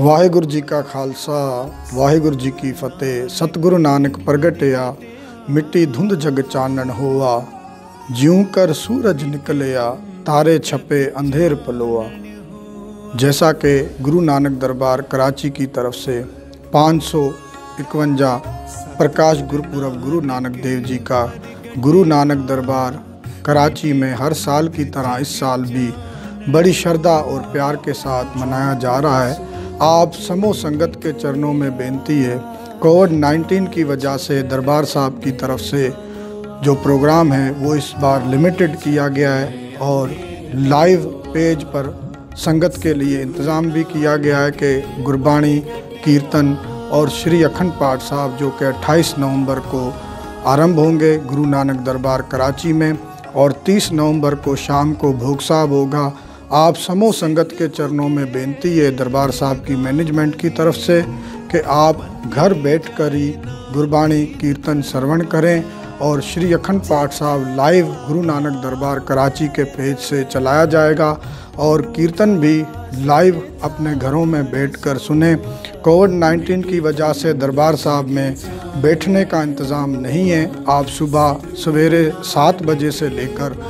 ਵਾਹਿਗੁਰੂ ਜੀ ਕਾ ਖਾਲਸਾ ਵਾਹਿਗੁਰੂ ਜੀ ਕੀ ਫਤਿਹ ਸਤਿਗੁਰੂ ਨਾਨਕ ਪ੍ਰਗਟਿਆ ਮਿੱਟੀ ਧੁੰਦ ਜਗ ਚਾਨਣ ਹੋਆ ਜਿਉ ਕਰ सूरज निकलिया तारे छपे अंधेर पलोआ जैसा कि गुरु नानक दरबार कराची की तरफ से पाँच सौ इकवंजा प्रकाश गुरुपुरब गुरु नानक देव जी का गुरु नानक दरबार कराची में हर साल की तरह इस साल भी बड़ी श्रद्धा और प्यार के साथ मनाया जा रहा है आप समूह संगत के चरणों में बेनती है कोविड 19 की वजह से दरबार साहब की तरफ़ से जो प्रोग्राम है, वो इस बार लिमिटेड किया गया है और लाइव पेज पर संगत के लिए इंतज़ाम भी किया गया है कि गुरबाणी, कीर्तन और श्री अखंड पाठ साहब जो कि 28 नवंबर को आरंभ होंगे गुरु नानक दरबार कराची में और 30 नवंबर को शाम को भोग साहब होगा। आप समूह संगत के चरणों में बेनती है दरबार साहब की मैनेजमेंट की तरफ़ से कि आप घर बैठकर ही गुरबाणी, कीर्तन, श्रवण करें और श्री अखंड पाठ साहब लाइव गुरु नानक दरबार कराची के पेज से चलाया जाएगा और कीर्तन भी लाइव अपने घरों में बैठकर सुने। कोविड 19 की वजह से दरबार साहब में बैठने का इंतज़ाम नहीं है। आप सुबह सवेरे सात बजे से लेकर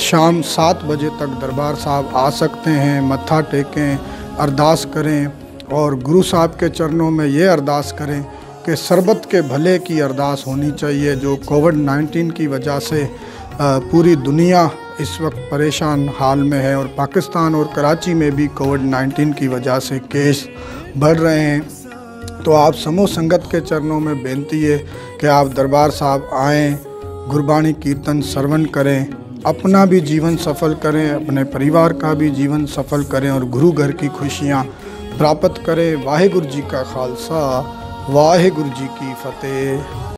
शाम सात बजे तक दरबार साहब आ सकते हैं, मत्था टेकें, अरदास करें और गुरु साहब के चरणों में ये अरदास करें कि शरबत के भले की अरदास होनी चाहिए, जो कोविड 19 की वजह से पूरी दुनिया इस वक्त परेशान हाल में है और पाकिस्तान और कराची में भी कोविड 19 की वजह से केस बढ़ रहे हैं। तो आप समूह संगत के चरणों में बेनती है कि आप दरबार साहब आएँ, गुरबाणी कीर्तन श्रवण करें अपना भी जीवन सफल करें, अपने परिवार का भी जीवन सफल करें और गुरु घर की खुशियाँ प्राप्त करें। वाहेगुरु जी का खालसा, वाहेगुरु जी की फतेह।